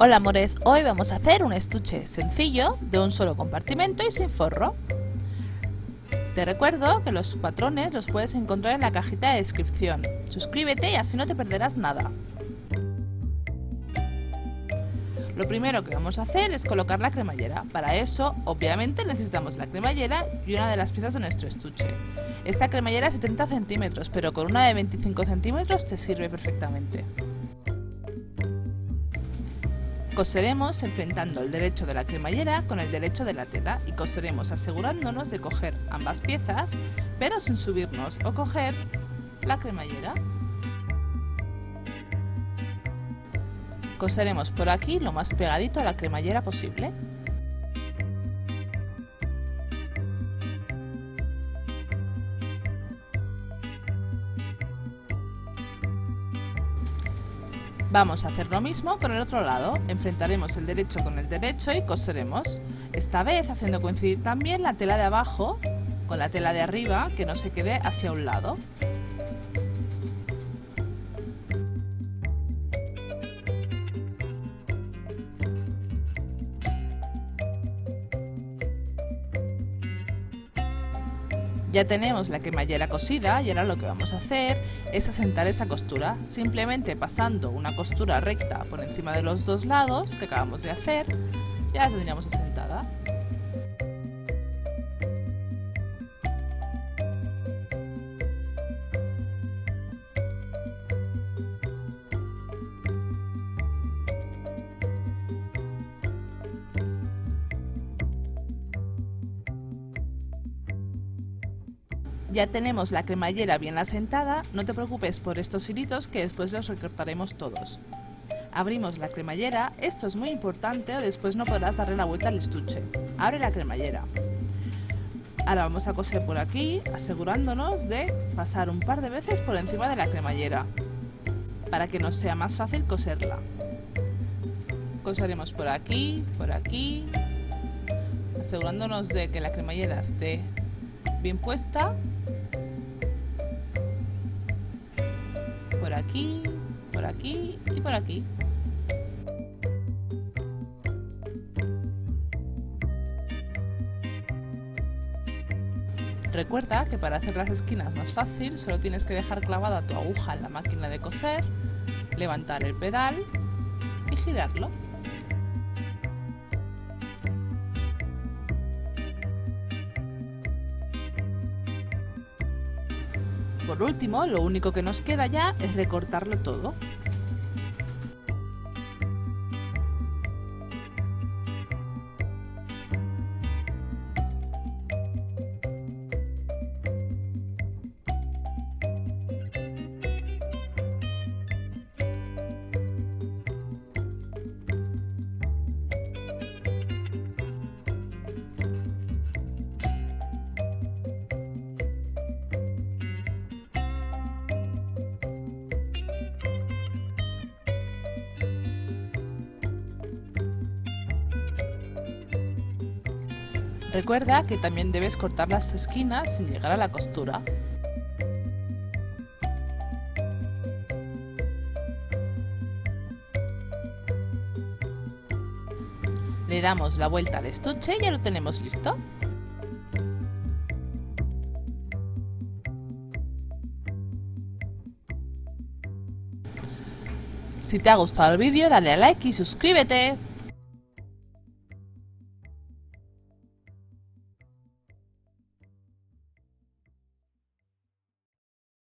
Hola amores, hoy vamos a hacer un estuche sencillo de un solo compartimento y sin forro. Te recuerdo que los patrones los puedes encontrar en la cajita de descripción. Suscríbete y así no te perderás nada. Lo primero que vamos a hacer es colocar la cremallera. Para eso, obviamente, necesitamos la cremallera y una de las piezas de nuestro estuche. Esta cremallera es 70 centímetros, pero con una de 25 centímetros te sirve perfectamente. Coseremos enfrentando el derecho de la cremallera con el derecho de la tela y coseremos asegurándonos de coger ambas piezas, pero sin subirnos o coger la cremallera. Coseremos por aquí lo más pegadito a la cremallera posible. Vamos a hacer lo mismo con el otro lado. Enfrentaremos el derecho con el derecho y coseremos. Esta vez haciendo coincidir también la tela de abajo con la tela de arriba, que no se quede hacia un lado. Ya tenemos la cremallera cosida y ahora lo que vamos a hacer es asentar esa costura, simplemente pasando una costura recta por encima de los dos lados que acabamos de hacer, ya la tendríamos asentada. Ya tenemos la cremallera bien asentada, no te preocupes por estos hilitos que después los recortaremos todos. Abrimos la cremallera, esto es muy importante o después no podrás darle la vuelta al estuche. Abre la cremallera. Ahora vamos a coser por aquí, asegurándonos de pasar un par de veces por encima de la cremallera, para que nos sea más fácil coserla. Coseremos por aquí, por aquí, asegurándonos de que la cremallera esté bien puesta por aquí, por aquí y por aquí. Recuerda que para hacer las esquinas más fácil solo tienes que dejar clavada tu aguja en la máquina de coser, levantar el pedal y girarlo. Por último, lo único que nos queda ya es recortarlo todo. Recuerda que también debes cortar las esquinas sin llegar a la costura. Le damos la vuelta al estuche y ya lo tenemos listo. Si te ha gustado el vídeo dale a like y suscríbete.